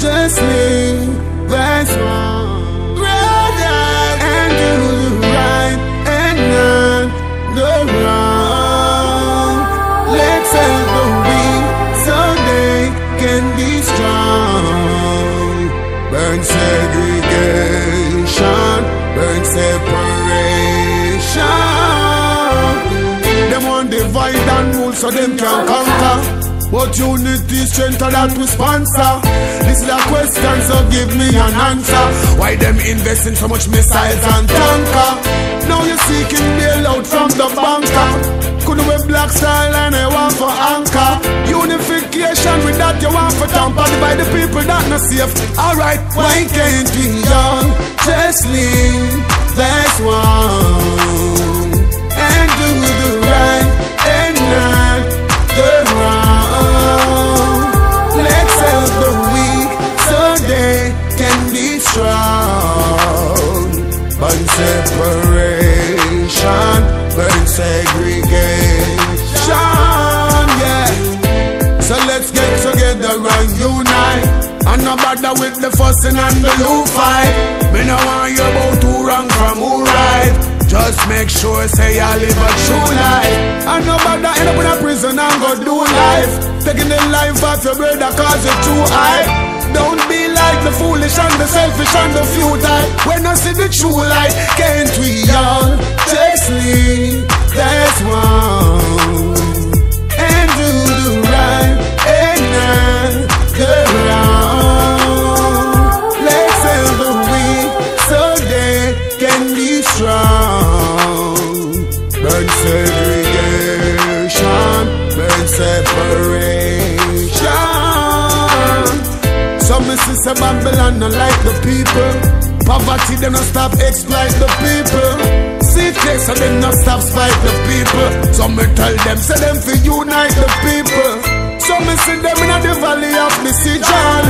just live that's wrong. Rather and do the right and not the wrong. Let's help the weak so they can be strong. Burn segregation, burn separation. Them want divide and rule so them can conquer. But unity strength that we sponsor. This is a question, so give me an answer. Why them investing so much missiles and tanker? Now you're seeking bailout from the banker. Couldn't we black style and I want for anchor. Unification with that you want for tamper. Divide the people that not safe. Alright, why can't we all just live? That's one. Separation, burn segregation, yeah. So let's get together and unite. And no bother with the fussing and the loot fight. Me no want you about who wrong from who right. Just make sure say I live a true life. And no bother end up in a prison and go do life. Taking the life of your brother cause you're too high. Don't be selfish and the futile. When I see the true light, can't we all just live? Some missus a Babylon not like the people. Poverty them not stop exploit the people. See case so them not stop spite the people. Some me tell them say them fi unite the people. Some me see them in the valley of decision.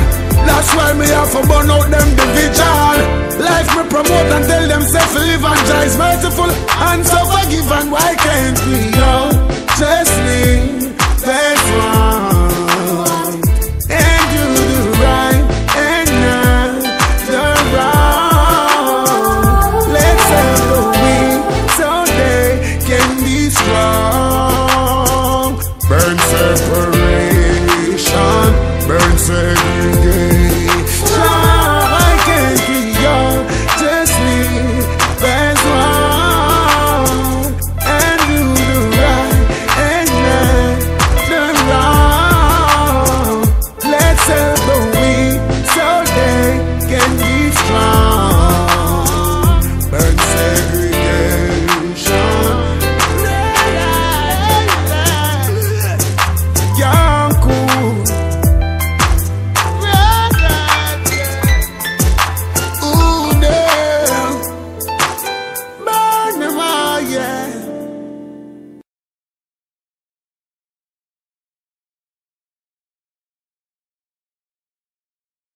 That's why me have to burn out them division. Life me promote and tell them say is merciful and so forgive why. squad.